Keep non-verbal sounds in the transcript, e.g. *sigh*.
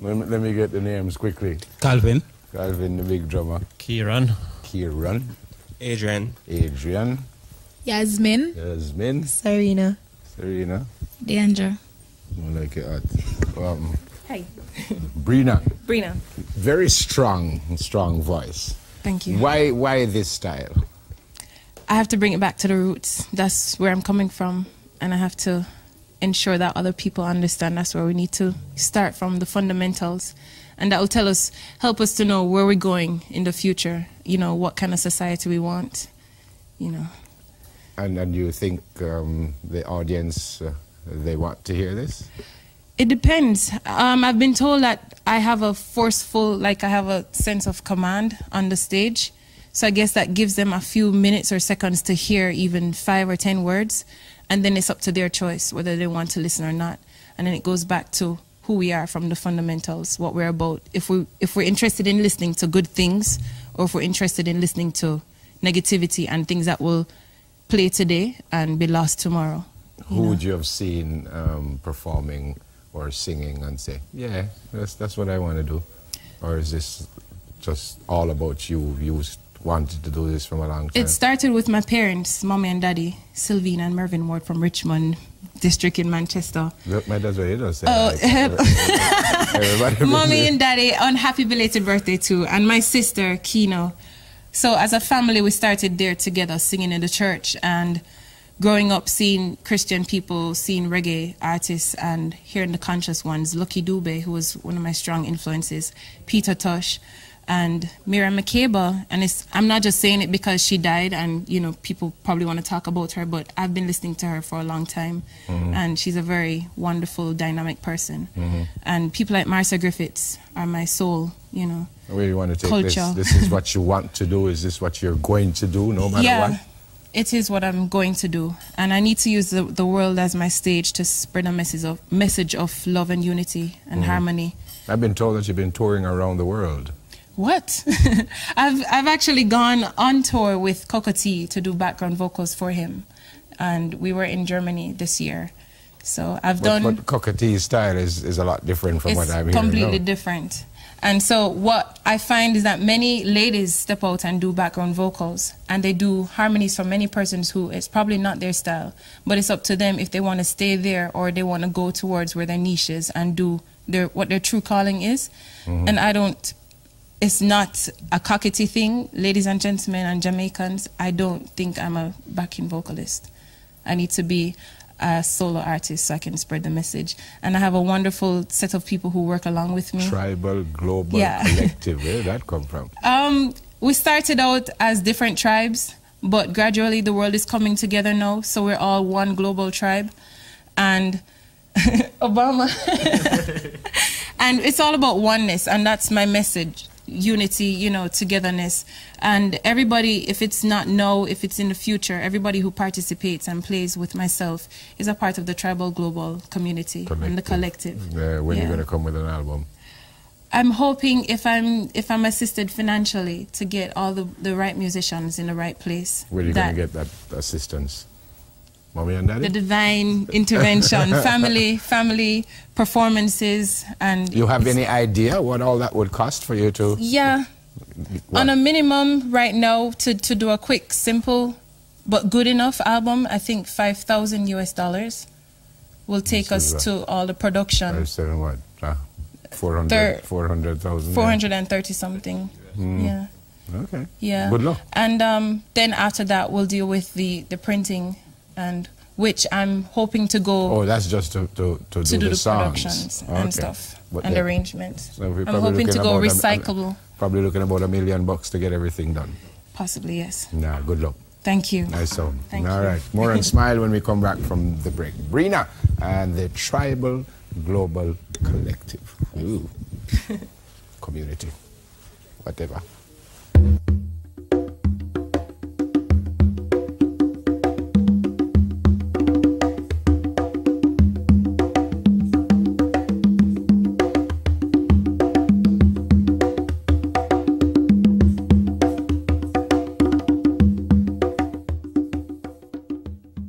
Let me, let me get the names quickly. Calvin. Calvin, the big drummer. Kieran. Kieran. Adrian. Adrian. Yasmin. Yasmin. Serena. Serena. Deandra. I like it. hot. Um, Hey. Brina. Brina. Very strong, strong voice. Thank you. Why, why this style? I have to bring it back to the roots. That's where I'm coming from. And I have to ensure that other people understand that's where we need to start from the fundamentals. And that will tell us, help us to know where we're going in the future, you know, what kind of society we want, you know. And, and you think um, the audience, uh, they want to hear this? It depends. Um, I've been told that I have a forceful, like I have a sense of command on the stage. So I guess that gives them a few minutes or seconds to hear even five or ten words. And then it's up to their choice whether they want to listen or not. And then it goes back to who we are from the fundamentals, what we're about. If, we, if we're interested in listening to good things or if we're interested in listening to negativity and things that will play today and be lost tomorrow. Who would you have seen um, performing or singing and say, yeah, that's, that's what I want to do? Or is this just all about you? You wanted to do this from a long time? It started with my parents, mommy and daddy, Sylvine and Mervyn Ward from Richmond district in Manchester. Look, my that's what it does. Oh, *laughs* Everybody *laughs* mommy and daddy on happy belated birthday too, and my sister Kino. So as a family, we started there together, singing in the church and growing up, seeing Christian people, seeing reggae artists, and hearing the conscious ones. Lucky Dube, who was one of my strong influences, Peter Tosh, and Miriam Makeba. And it's, I'm not just saying it because she died, and you know people probably want to talk about her, but I've been listening to her for a long time, Mhm. and she's a very wonderful, dynamic person. Mhm. And people like Marcia Griffiths are my soul, you know. Where you want to take Culture. this? This is what you want to do. Is this what you're going to do, no matter yeah, what? it is what I'm going to do, and I need to use the, the world as my stage to spread a message of message of love and unity and Mhm. harmony. I've been told that you've been touring around the world. What? *laughs* I've I've actually gone on tour with Cocoa Tea to do background vocals for him, and we were in Germany this year. So I've But, done. but style is, is a lot different from what I'm completely different. And so what I find is that many ladies step out and do background vocals and they do harmonies for many persons who it's probably not their style, but it's up to them if they want to stay there or they want to go towards where their niche is and do their what their true calling is. Mhm. And I don't it's not a cockety thing, ladies and gentlemen and Jamaicans. I don't think I'm a backing vocalist. I need to be a solo artist so I can spread the message. And I have a wonderful set of people who work along with me. Tribal, global, Yeah. *laughs* collective. Where did that come from? Um, we started out as different tribes, but gradually the world is coming together now, so we're all one global tribe. And *laughs* Obama. *laughs* and it's all about oneness, and that's my message unity, you know, togetherness. And everybody, if it's not now, if it's in the future, everybody who participates and plays with myself is a part of the tribal global community and the collective. Uh, when Yeah. you're going to come with an album? I'm hoping if I'm if I'm assisted financially to get all the, the right musicians in the right place. Where are you going to get that assistance? Mommy and daddy? the divine intervention, *laughs* family, family performances, and you have any idea what all that would cost for you to? yeah, on a minimum right now to to do a quick, simple, but good enough album. I think five thousand US dollars will take us to all the production. Seven, what? Uh, 400, Thir- 400,000? Four hundred and thirty something. Mm. Yeah. Okay. Yeah. Good luck. And um, then after that, we'll deal with the, the printing, and which I'm hoping to go Oh, that's just to, to, to, to do, do the, songs. productions Okay. and stuff But and then- arrangements. So I'm hoping to go about a- recyclable. probably looking about a million bucks to get everything done. Possibly yes. Nah, good luck. Thank you. Nice sound. Thank All you. right. More on Smile when we come back from the break. Brina and the Tribal Global Collective. Ooh. Community. Whatever.